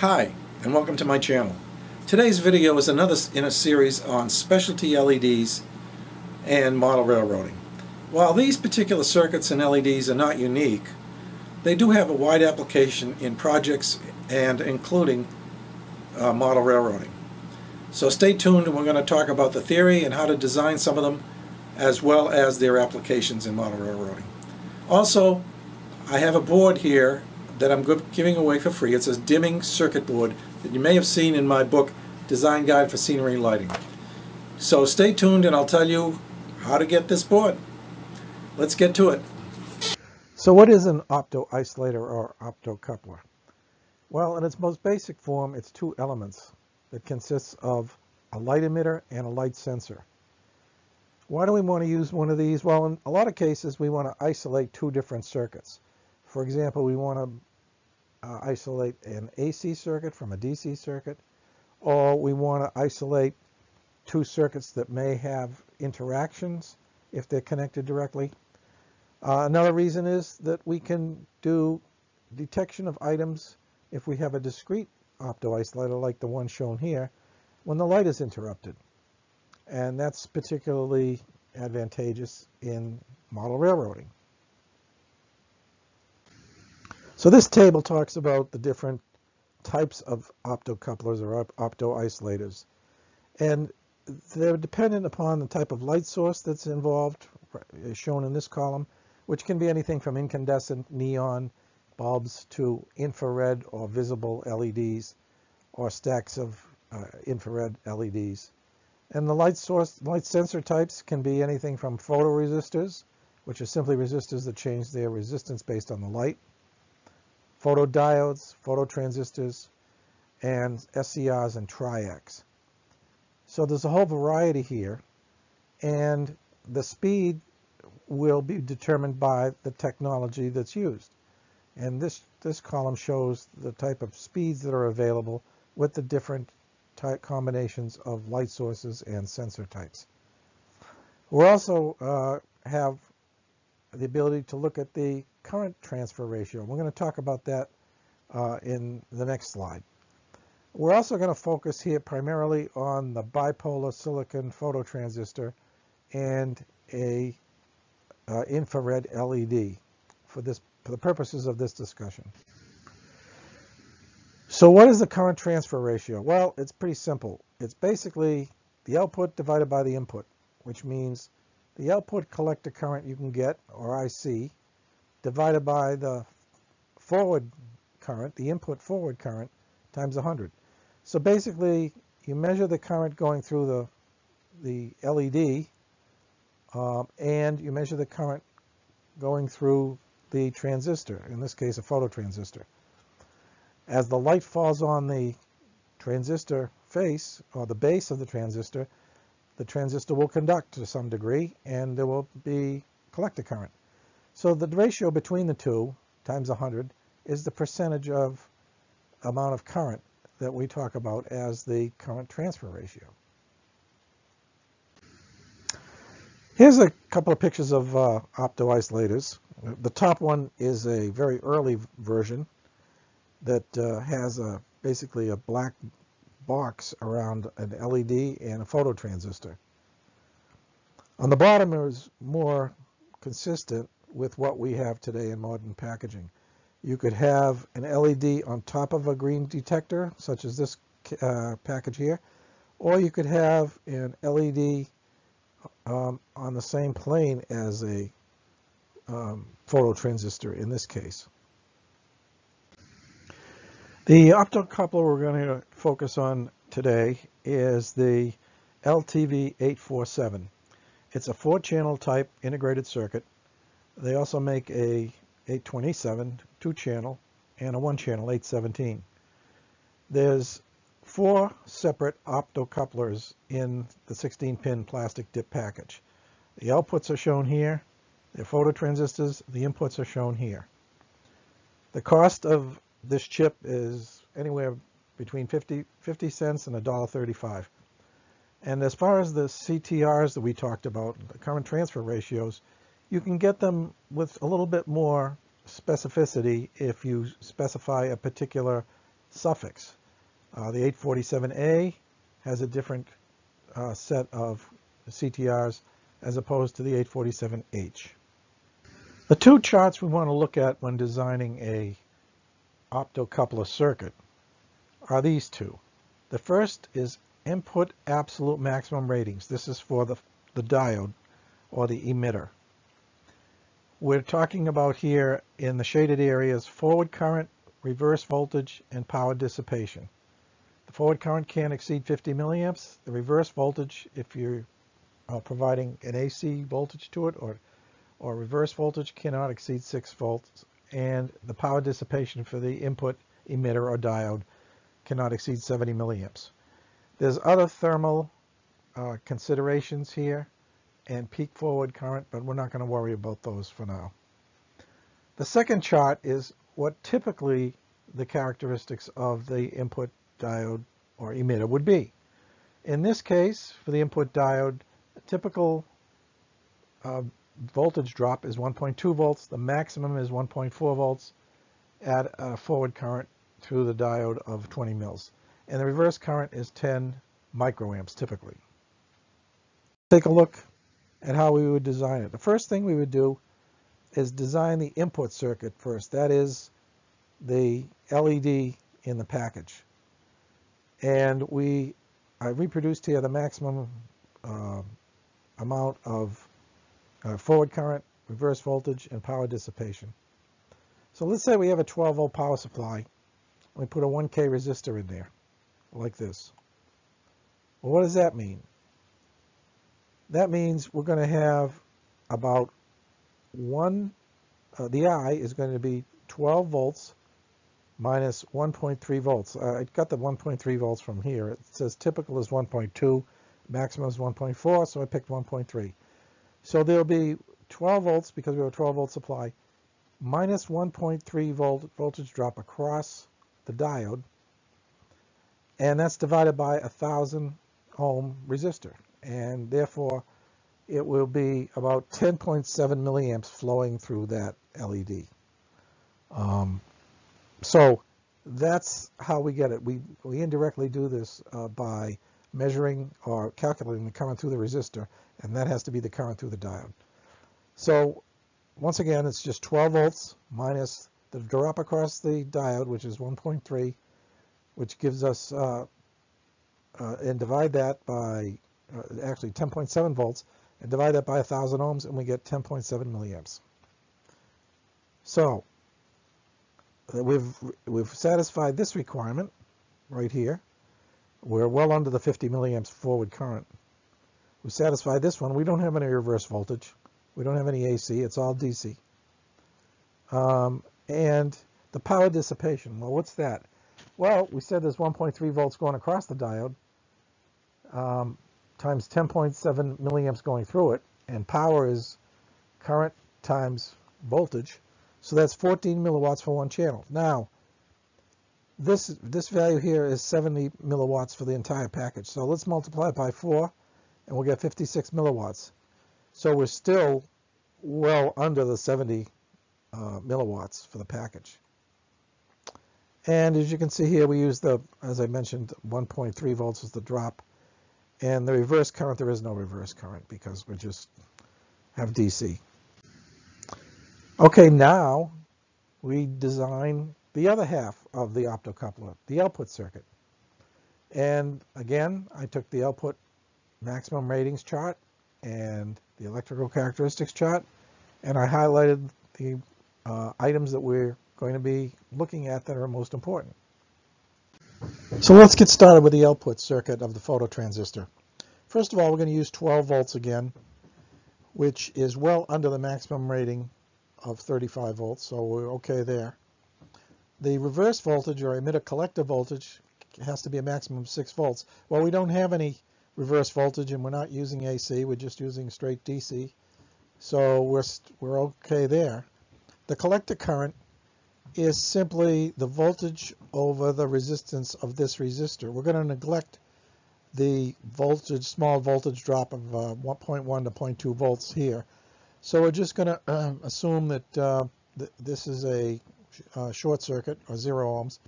Hi, and welcome to my channel. Today's video is another in a series on specialty LEDs and model railroading. While these particular circuits and LEDs are not unique, they do have a wide application in projects and including uh, model railroading. So stay tuned and we're going to talk about the theory and how to design some of them as well as their applications in model railroading. Also, I have a board here that I'm giving away for free. It's a dimming circuit board that you may have seen in my book, Design Guide for Scenery Lighting. So stay tuned and I'll tell you how to get this board. Let's get to it. So what is an opto-isolator or optocoupler? Well, in its most basic form, it's two elements that consists of a light emitter and a light sensor. Why do we want to use one of these? Well, in a lot of cases, we want to isolate two different circuits. For example, we want to uh, isolate an AC circuit from a DC circuit, or we want to isolate two circuits that may have interactions if they're connected directly. Uh, another reason is that we can do detection of items if we have a discrete optoisolator like the one shown here when the light is interrupted. And that's particularly advantageous in model railroading. So this table talks about the different types of optocouplers or optoisolators. And they're dependent upon the type of light source that's involved, shown in this column, which can be anything from incandescent neon bulbs to infrared or visible LEDs or stacks of uh, infrared LEDs. And the light source, light sensor types can be anything from photoresistors, which are simply resistors that change their resistance based on the light, photodiodes, phototransistors, and SCRs and triacs. So there's a whole variety here, and the speed will be determined by the technology that's used. And this, this column shows the type of speeds that are available with the different type combinations of light sources and sensor types. We also uh, have the ability to look at the current transfer ratio. We're going to talk about that uh, in the next slide. We're also going to focus here primarily on the bipolar silicon phototransistor and a uh, infrared LED for this for the purposes of this discussion. So what is the current transfer ratio? Well, it's pretty simple. It's basically the output divided by the input, which means the output collector current you can get, or IC, divided by the forward current, the input forward current, times 100. So basically, you measure the current going through the, the LED, uh, and you measure the current going through the transistor, in this case a phototransistor. As the light falls on the transistor face, or the base of the transistor, the transistor will conduct to some degree, and there will be collector current. So the ratio between the two, times 100, is the percentage of amount of current that we talk about as the current transfer ratio. Here's a couple of pictures of uh, optoisolators. The top one is a very early version that uh, has a basically a black box around an LED and a phototransistor. On the bottom is more consistent with what we have today in modern packaging. You could have an LED on top of a green detector, such as this uh, package here, or you could have an LED um, on the same plane as a um, phototransistor in this case. The optocoupler we're going to focus on today is the LTV847. It's a four-channel type integrated circuit. They also make a 827 two-channel and a one-channel 817. There's four separate optocouplers in the 16-pin plastic dip package. The outputs are shown here. They're phototransistors. The inputs are shown here. The cost of this chip is anywhere between 50, 50 cents and $1.35. And as far as the CTRs that we talked about, the current transfer ratios, you can get them with a little bit more specificity if you specify a particular suffix. Uh, the 847A has a different uh, set of CTRs as opposed to the 847H. The two charts we want to look at when designing a optocoupler circuit are these two. The first is input absolute maximum ratings. This is for the, the diode or the emitter. We're talking about here in the shaded areas forward current, reverse voltage, and power dissipation. The forward current can't exceed 50 milliamps. The reverse voltage, if you're uh, providing an AC voltage to it or, or reverse voltage, cannot exceed 6 volts. And the power dissipation for the input emitter or diode cannot exceed 70 milliamps. There's other thermal uh, considerations here and peak forward current, but we're not going to worry about those for now. The second chart is what typically the characteristics of the input diode or emitter would be. In this case, for the input diode, a typical uh, voltage drop is 1.2 volts. The maximum is 1.4 volts at a forward current through the diode of 20 mils. And the reverse current is 10 microamps typically. Take a look at how we would design it. The first thing we would do is design the input circuit first. That is the LED in the package. And we, I reproduced here the maximum uh, amount of uh, forward current, reverse voltage, and power dissipation. So let's say we have a 12 volt power supply. We put a 1K resistor in there, like this. Well, what does that mean? That means we're going to have about one, uh, the I is going to be 12 volts minus 1.3 volts. Uh, I got the 1.3 volts from here. It says typical is 1.2, maximum is 1.4, so I picked 1.3. So there'll be 12 volts because we have a 12 volt supply, minus 1.3 volt voltage drop across the diode, and that's divided by a 1,000 ohm resistor and therefore it will be about 10.7 milliamps flowing through that LED. Um, so that's how we get it. We, we indirectly do this uh, by measuring or calculating the current through the resistor, and that has to be the current through the diode. So once again, it's just 12 volts minus the drop across the diode, which is 1.3, which gives us, uh, uh, and divide that by actually 10.7 volts, and divide that by 1,000 ohms, and we get 10.7 milliamps. So uh, we've we've satisfied this requirement right here. We're well under the 50 milliamps forward current. We satisfied this one. We don't have any reverse voltage. We don't have any AC. It's all DC. Um, and the power dissipation. Well, what's that? Well, we said there's 1.3 volts going across the diode. Um, times 10.7 milliamps going through it, and power is current times voltage. So that's 14 milliwatts for one channel. Now, this, this value here is 70 milliwatts for the entire package. So let's multiply it by 4, and we'll get 56 milliwatts. So we're still well under the 70 uh, milliwatts for the package. And as you can see here, we use the, as I mentioned, 1.3 volts is the drop. And the reverse current, there is no reverse current because we just have DC. Okay, now we design the other half of the optocoupler, the output circuit. And again, I took the output maximum ratings chart and the electrical characteristics chart, and I highlighted the uh, items that we're going to be looking at that are most important. So let's get started with the output circuit of the phototransistor. First of all, we're going to use 12 volts again, which is well under the maximum rating of 35 volts, so we're okay there. The reverse voltage or emitter collector voltage has to be a maximum of 6 volts. Well, we don't have any reverse voltage and we're not using AC, we're just using straight DC, so we're, we're okay there. The collector current is simply the voltage over the resistance of this resistor. We're going to neglect the voltage, small voltage drop of uh, 1.1 to 0.2 volts here. So we're just going to uh, assume that uh, th this is a uh, short circuit or zero ohms.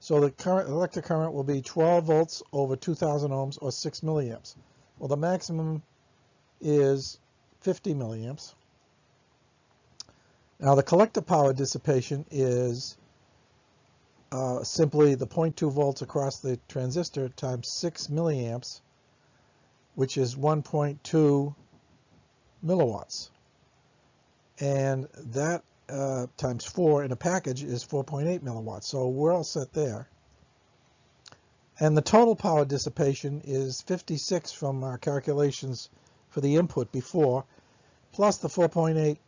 So the current electric current will be 12 volts over 2000 ohms or 6 milliamps. Well, the maximum is 50 milliamps. Now the collector power dissipation is uh, simply the 0.2 volts across the transistor times 6 milliamps, which is 1.2 milliwatts. And that uh, times 4 in a package is 4.8 milliwatts. So we're all set there. And the total power dissipation is 56 from our calculations for the input before, plus the 4.8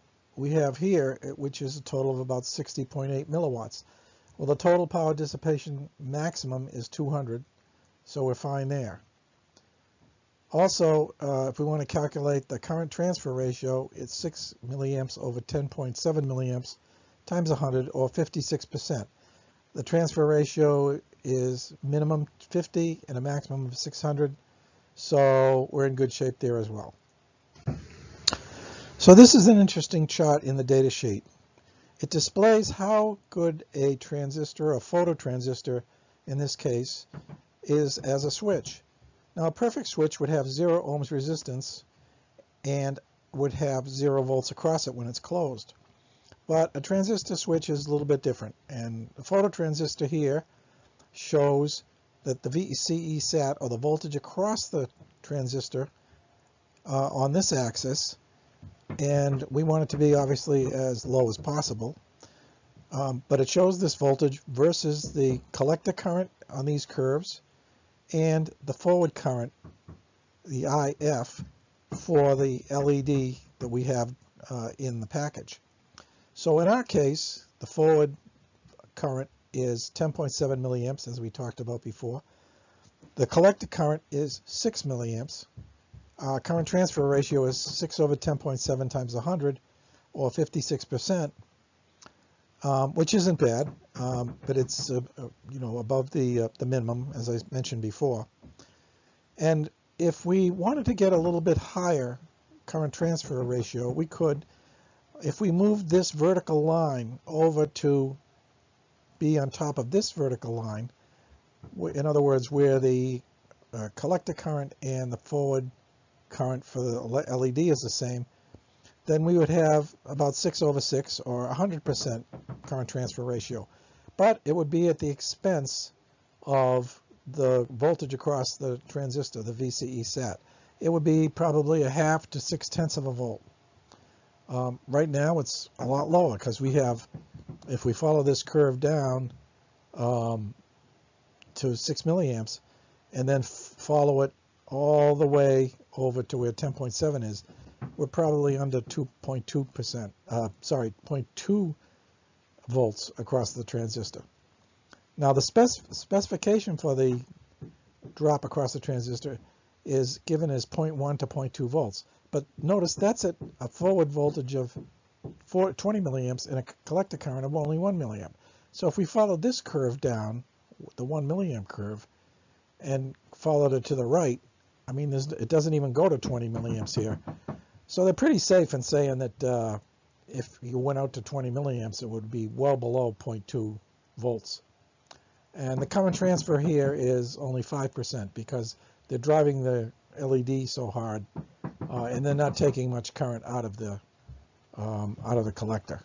we have here, which is a total of about 60.8 milliwatts. Well, the total power dissipation maximum is 200, so we're fine there. Also, uh, if we want to calculate the current transfer ratio, it's 6 milliamps over 10.7 milliamps times 100, or 56%. The transfer ratio is minimum 50 and a maximum of 600, so we're in good shape there as well. So this is an interesting chart in the data sheet. It displays how good a transistor, a phototransistor in this case, is as a switch. Now a perfect switch would have zero ohms resistance and would have zero volts across it when it's closed. But a transistor switch is a little bit different. And the phototransistor here shows that the VCE sat, or the voltage across the transistor uh, on this axis, and we want it to be obviously as low as possible. Um, but it shows this voltage versus the collector current on these curves and the forward current, the IF, for the LED that we have uh, in the package. So in our case, the forward current is 10.7 milliamps, as we talked about before. The collector current is 6 milliamps. Our current transfer ratio is 6 over 10.7 times 100, or 56% um, which isn't bad, um, but it's uh, uh, you know above the uh, the minimum as I mentioned before. And if we wanted to get a little bit higher current transfer ratio, we could, if we moved this vertical line over to be on top of this vertical line, in other words, where the uh, collector current and the forward current for the LED is the same, then we would have about 6 over 6 or 100% current transfer ratio. But it would be at the expense of the voltage across the transistor, the VCE sat. It would be probably a half to 6 tenths of a volt. Um, right now it's a lot lower because we have, if we follow this curve down um, to 6 milliamps and then follow it all the way over to where 10.7 is, we're probably under 2.2%, uh, sorry, 0.2 volts across the transistor. Now the spec specification for the drop across the transistor is given as 0.1 to 0.2 volts. But notice that's at a forward voltage of 4, 20 milliamps and a collector current of only 1 milliamp. So if we follow this curve down, the 1 milliamp curve, and followed it to the right, I mean, it doesn't even go to 20 milliamps here. So they're pretty safe in saying that uh, if you went out to 20 milliamps, it would be well below 0.2 volts. And the current transfer here is only 5% because they're driving the LED so hard uh, and they're not taking much current out of the um, out of the collector.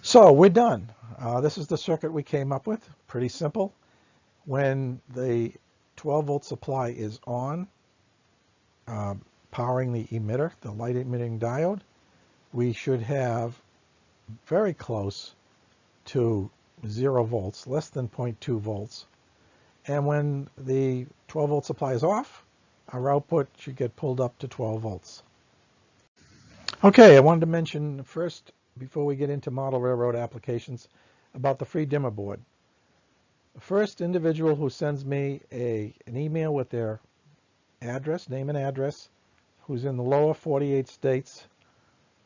So we're done. Uh, this is the circuit we came up with. Pretty simple. When the 12 volt supply is on, uh, powering the emitter, the light emitting diode, we should have very close to zero volts, less than 0.2 volts. And when the 12 volt supply is off, our output should get pulled up to 12 volts. Okay, I wanted to mention first, before we get into model railroad applications, about the free dimmer board. The first individual who sends me a, an email with their address, name and address, who's in the lower 48 states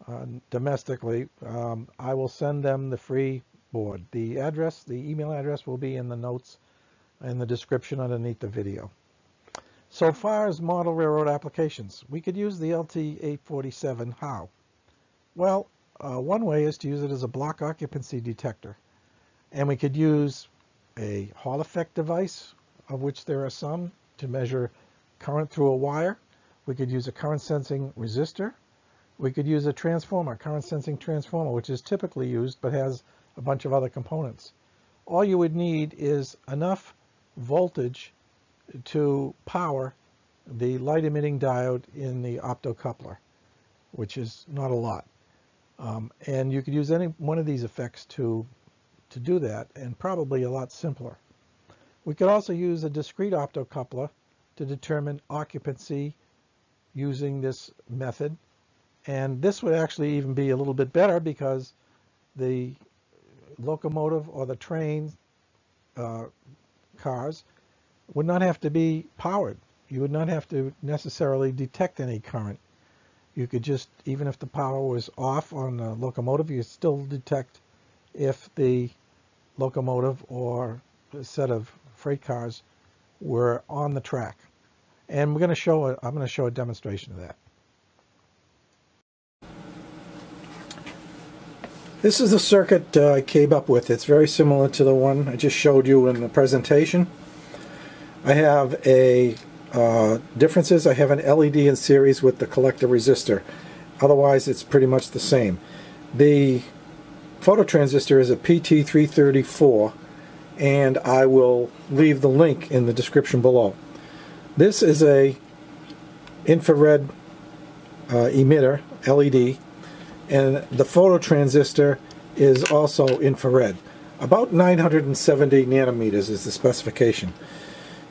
uh, domestically, um, I will send them the free board. The address, the email address will be in the notes in the description underneath the video. So far as model railroad applications, we could use the LT847. How? Well, uh, one way is to use it as a block occupancy detector. And we could use a Hall effect device, of which there are some, to measure current through a wire. We could use a current sensing resistor. We could use a transformer, current sensing transformer, which is typically used but has a bunch of other components. All you would need is enough voltage to power the light emitting diode in the optocoupler, which is not a lot. Um, and you could use any one of these effects to, to do that, and probably a lot simpler. We could also use a discrete optocoupler to determine occupancy using this method. And this would actually even be a little bit better because the locomotive or the train uh, cars would not have to be powered. You would not have to necessarily detect any current. You could just, even if the power was off on the locomotive, you still detect if the locomotive or a set of freight cars were on the track. And we're going to show a, I'm going to show a demonstration of that. This is the circuit uh, I came up with. It's very similar to the one I just showed you in the presentation. I have a uh, differences. I have an LED in series with the collector resistor. Otherwise, it's pretty much the same. The phototransistor is a PT334 and I will leave the link in the description below. This is a infrared uh, emitter, LED, and the phototransistor is also infrared. About 970 nanometers is the specification.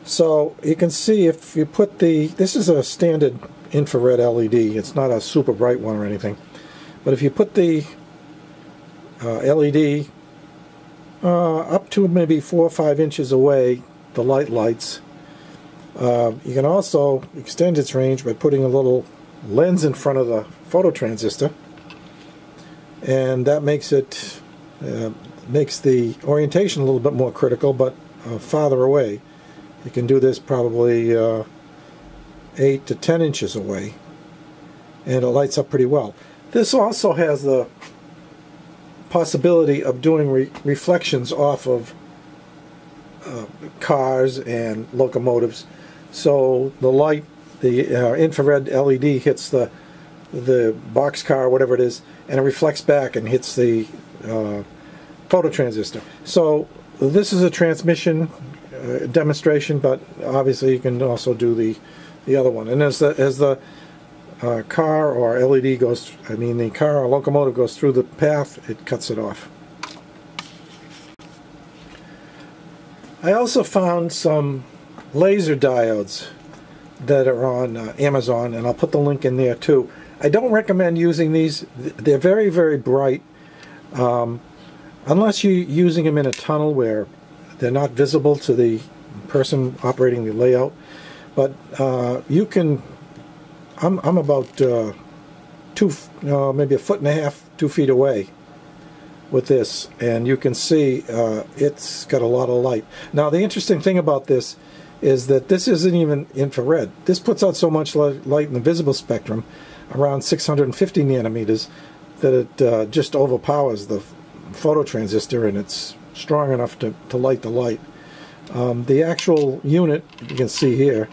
So you can see if you put the, this is a standard infrared LED, it's not a super bright one or anything, but if you put the LED uh, up to maybe four or five inches away, the light lights. Uh, you can also extend its range by putting a little lens in front of the phototransistor and that makes it uh, makes the orientation a little bit more critical but uh, farther away. You can do this probably uh, 8 to 10 inches away and it lights up pretty well. This also has the possibility of doing re reflections off of uh, cars and locomotives. So the light, the uh, infrared LED hits the the boxcar, or whatever it is, and it reflects back and hits the uh, phototransistor. So this is a transmission uh, demonstration, but obviously you can also do the the other one. And as the as the uh, car or LED goes, I mean the car or locomotive goes through the path, it cuts it off. I also found some laser diodes that are on uh, Amazon, and I'll put the link in there too. I don't recommend using these. They're very, very bright. Um, unless you're using them in a tunnel where they're not visible to the person operating the layout. But uh, you can I'm, I'm about uh, two, uh, maybe a foot and a half, two feet away with this, and you can see uh, it's got a lot of light. Now, the interesting thing about this is that this isn't even infrared. This puts out so much light in the visible spectrum, around 650 nanometers, that it uh, just overpowers the phototransistor, and it's strong enough to, to light the light. Um, the actual unit, you can see here,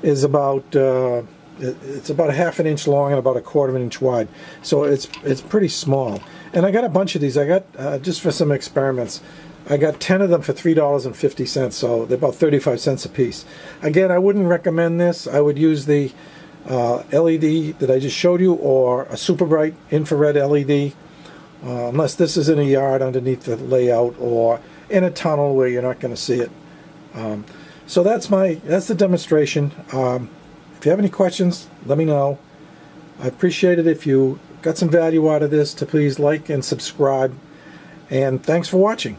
is about uh, it's about a half an inch long and about a quarter of an inch wide. So it's it's pretty small. And I got a bunch of these. I got uh, just for some experiments I got 10 of them for $3.50 so they're about 35 cents a piece. Again I wouldn't recommend this. I would use the uh, LED that I just showed you or a super bright infrared LED uh, unless this is in a yard underneath the layout or in a tunnel where you're not going to see it. Um, so that's my that's the demonstration. Um, if you have any questions, let me know. I appreciate it if you got some value out of this to please like and subscribe. And thanks for watching.